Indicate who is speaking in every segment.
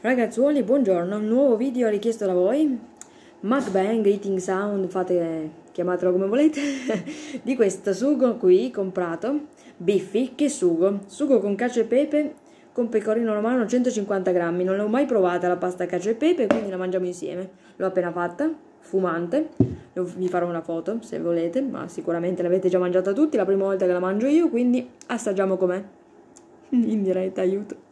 Speaker 1: Ragazzuoli, buongiorno, nuovo video richiesto da voi, mukbang, eating sound, fate, chiamatelo come volete, di questo sugo qui comprato, biffi, che sugo, sugo con cacio e pepe, con pecorino romano 150 grammi, non l'ho mai provata la pasta cacio e pepe, quindi la mangiamo insieme, l'ho appena fatta, fumante, vi farò una foto se volete, ma sicuramente l'avete già mangiata tutti, la prima volta che la mangio io, quindi assaggiamo com'è, in diretta, aiuto.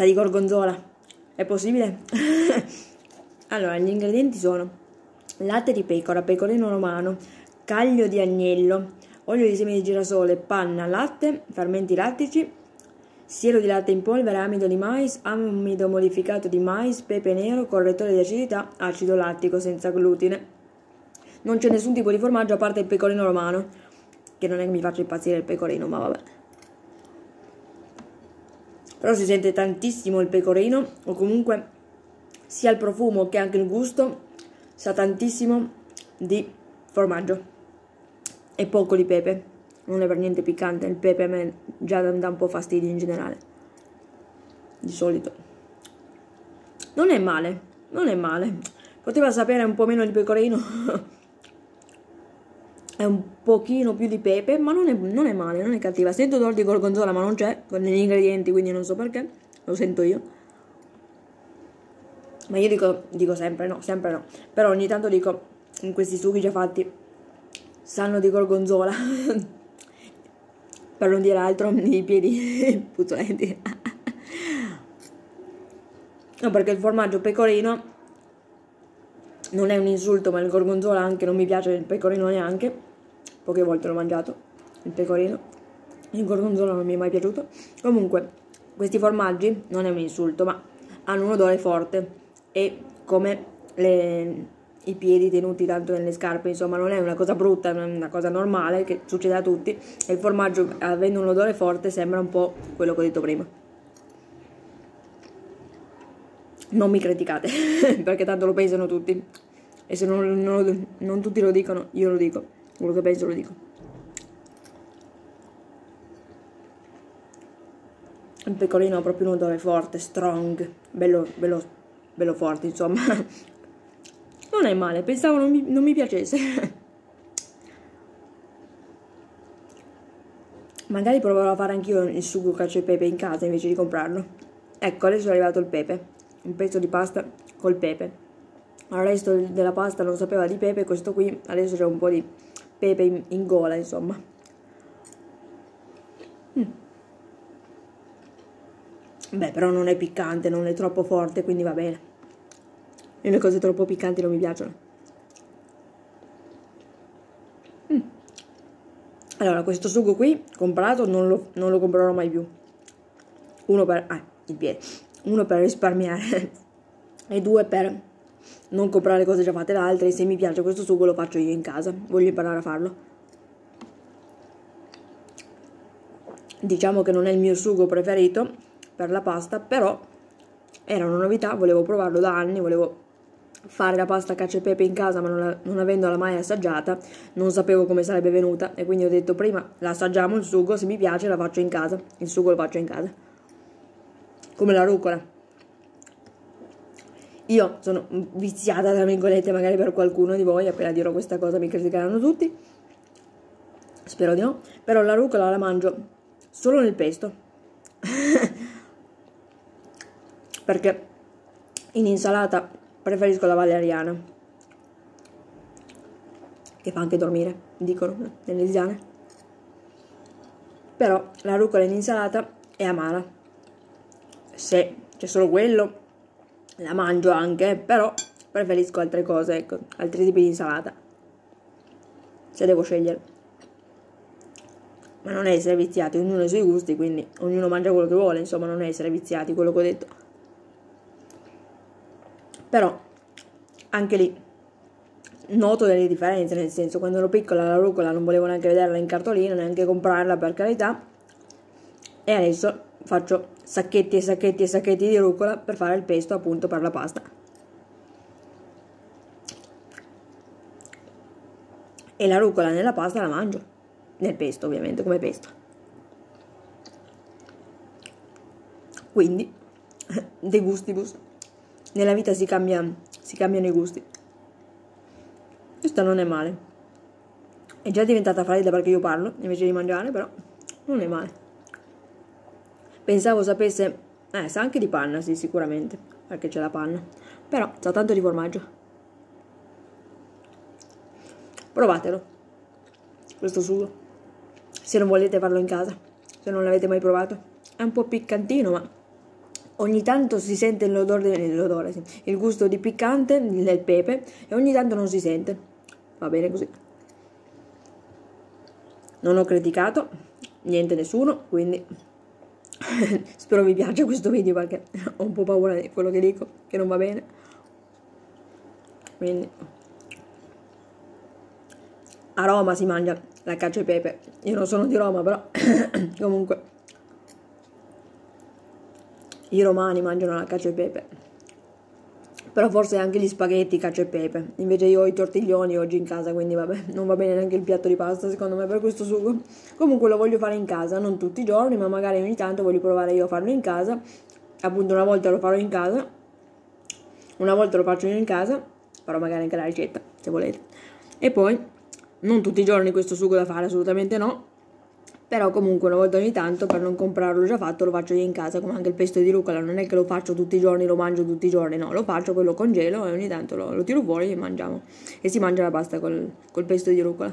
Speaker 1: Sa di gorgonzola. È possibile? allora, gli ingredienti sono latte di pecora, pecorino romano, caglio di agnello, olio di semi di girasole, panna, latte, fermenti lattici, siero di latte in polvere, amido di mais, amido modificato di mais, pepe nero, correttore di acidità, acido lattico senza glutine. Non c'è nessun tipo di formaggio a parte il pecorino romano, che non è che mi faccia impazzire il pecorino, ma vabbè però si sente tantissimo il pecorino o comunque sia il profumo che anche il gusto sa tantissimo di formaggio. E poco di pepe. Non è per niente piccante il pepe a me già dà un po' fastidio in generale. Di solito. Non è male non è male. Poteva sapere un po' meno di pecorino è un pochino più di pepe, ma non è, non è male, non è cattiva. Sento odore di gorgonzola, ma non c'è negli ingredienti, quindi non so perché. Lo sento io. Ma io dico, dico sempre no, sempre no. Però ogni tanto dico, in questi sughi già fatti, sanno di gorgonzola. per non dire altro, i piedi puzzolenti. no, perché il formaggio pecorino non è un insulto, ma il gorgonzola anche non mi piace, il pecorino neanche poche volte l'ho mangiato, il pecorino, il gorgonzola non mi è mai piaciuto. Comunque, questi formaggi non è un insulto, ma hanno un odore forte e come le, i piedi tenuti tanto nelle scarpe, insomma, non è una cosa brutta, è una cosa normale che succede a tutti. E il formaggio, avendo un odore forte, sembra un po' quello che ho detto prima. Non mi criticate, perché tanto lo pensano tutti. E se non, non, non tutti lo dicono, io lo dico. Quello che penso lo dico. Il pecorino ha proprio un odore forte, strong, bello, bello, bello forte, insomma. Non è male, pensavo non mi, non mi piacesse. Magari proverò a fare anch'io il sugo cacio e pepe in casa invece di comprarlo. Ecco, adesso è arrivato il pepe. Un pezzo di pasta col pepe. Il resto della pasta non sapeva di pepe, questo qui adesso c'è un po' di pepe in, in gola, insomma. Mm. Beh, però non è piccante, non è troppo forte, quindi va bene. E le cose troppo piccanti non mi piacciono. Mm. Allora, questo sugo qui, comprato, non lo, non lo comprerò mai più. Uno per... Ah, il piede. Uno per risparmiare. e due per non comprare cose già fatte da altri, se mi piace questo sugo lo faccio io in casa, voglio imparare a farlo. Diciamo che non è il mio sugo preferito per la pasta, però era una novità, volevo provarlo da anni, volevo fare la pasta cacio e pepe in casa, ma non, la, non avendola mai assaggiata, non sapevo come sarebbe venuta e quindi ho detto prima la assaggiamo il sugo, se mi piace la faccio in casa, il sugo lo faccio in casa. Come la rucola. Io sono viziata, tra virgolette, magari per qualcuno di voi, appena dirò questa cosa mi criticheranno tutti. Spero di no. Però la rucola la mangio solo nel pesto. Perché in insalata preferisco la valeriana. Che fa anche dormire, dicono, nelle zane. Però la rucola in insalata è amara. Se c'è solo quello, la mangio anche, però preferisco altre cose, ecco, altri tipi di insalata. Se devo scegliere. Ma non essere viziati, ognuno ha i suoi gusti, quindi ognuno mangia quello che vuole, insomma, non essere viziati, quello che ho detto. Però, anche lì, noto delle differenze, nel senso, quando ero piccola la rucola non volevo neanche vederla in cartolina, neanche comprarla per carità, e adesso faccio sacchetti e sacchetti e sacchetti di rucola per fare il pesto appunto per la pasta. E la rucola nella pasta la mangio, nel pesto ovviamente come pesto. quindi de gustibus nella vita si, cambia, si cambiano i gusti. Questa non è male. È già diventata fredda perché io parlo invece di mangiare però non è male pensavo sapesse eh sa anche di panna sì sicuramente perché c'è la panna. Però sa tanto di formaggio. Provatelo questo sugo se non volete farlo in casa se non l'avete mai provato. È un po' piccantino ma ogni tanto si sente l'odore, sì, il gusto di piccante del pepe e ogni tanto non si sente. Va bene così. Non ho criticato niente nessuno quindi spero vi piaccia questo video perché ho un po' paura di quello che dico che non va bene quindi a Roma si mangia la cacio e pepe. Io non sono di Roma, però comunque i romani mangiano la cacio e pepe. Però forse anche gli spaghetti, cacio e pepe. Invece io ho i tortiglioni oggi in casa, quindi vabbè, non va bene neanche il piatto di pasta secondo me per questo sugo. Comunque lo voglio fare in casa, non tutti i giorni, ma magari ogni tanto voglio provare io a farlo in casa. Appunto una volta lo farò in casa, una volta lo faccio io in casa, farò magari anche la ricetta, se volete. E poi non tutti i giorni questo sugo da fare, assolutamente no. Però comunque una volta ogni tanto per non comprarlo già fatto lo faccio io in casa, come anche il pesto di rucola, non è che lo faccio tutti i giorni, lo mangio tutti i giorni, no, lo faccio, poi lo congelo e ogni tanto lo, lo tiro fuori e mangiamo. E si mangia la pasta col, col pesto di rucola.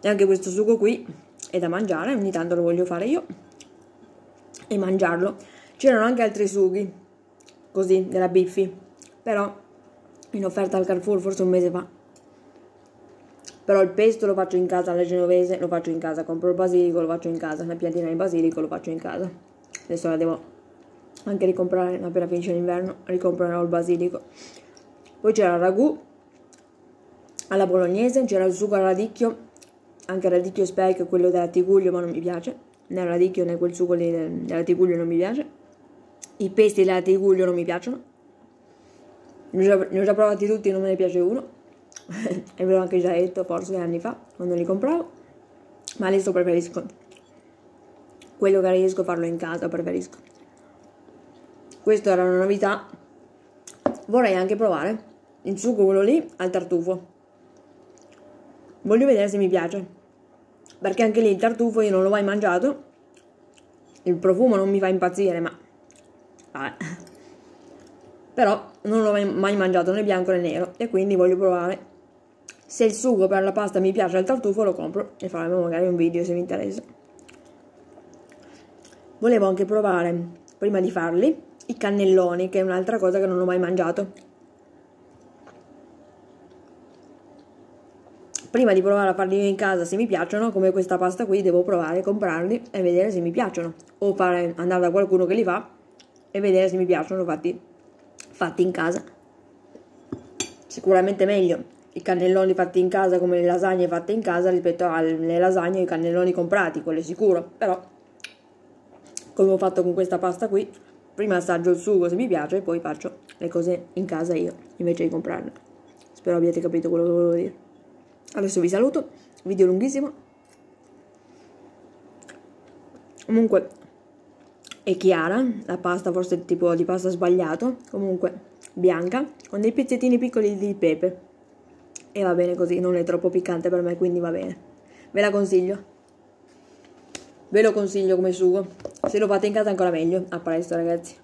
Speaker 1: E anche questo sugo qui è da mangiare, ogni tanto lo voglio fare io e mangiarlo. C'erano anche altri sughi, così, della Biffi, però in offerta al Carrefour forse un mese fa però il pesto lo faccio in casa alla genovese, lo faccio in casa, compro il basilico, lo faccio in casa, la piantina di basilico lo faccio in casa. Adesso la devo anche ricomprare, appena finisce l'inverno, ricomprerò il basilico. Poi c'era il ragù alla bolognese, c'era il sugo al radicchio, anche il radicchio spec, quello della tiguglio, ma non mi piace. Né il radicchio né quel sugo lì della tiguglio non mi piace. I pesti della tiguglio non mi piacciono. Ne ho già provati tutti, non me ne piace uno e ve l'ho anche già detto forse anni fa quando li compravo. Ma adesso preferisco quello che riesco a farlo in casa preferisco. Questa era una novità. Vorrei anche provare il sugo quello lì al tartufo. Voglio vedere se mi piace. Perché anche lì il tartufo io non l'ho mai mangiato. Il profumo non mi fa impazzire ma vabbè. Però non l'ho mai mangiato né bianco né nero. E quindi voglio provare se il sugo per la pasta mi piace al tartufo lo compro e faremo magari un video se mi interessa. Volevo anche provare, prima di farli, i cannelloni, che è un'altra cosa che non ho mai mangiato. Prima di provare a farli in casa se mi piacciono, come questa pasta qui, devo provare a comprarli e vedere se mi piacciono. O fare, andare da qualcuno che li fa e vedere se mi piacciono fatti, fatti in casa. Sicuramente meglio i cannelloni fatti in casa come le lasagne fatte in casa rispetto alle lasagne e i cannelloni comprati, quello è sicuro. Però, come ho fatto con questa pasta qui, prima assaggio il sugo se mi piace e poi faccio le cose in casa io, invece di comprarle. Spero abbiate capito quello che volevo dire. Adesso vi saluto, video lunghissimo. Comunque è chiara, la pasta forse tipo di pasta sbagliato, comunque bianca, con dei pezzettini piccoli di pepe e va bene così, non è troppo piccante per me, quindi va bene. Ve la consiglio. Ve lo consiglio come sugo. Se lo fate in casa ancora meglio. A presto ragazzi.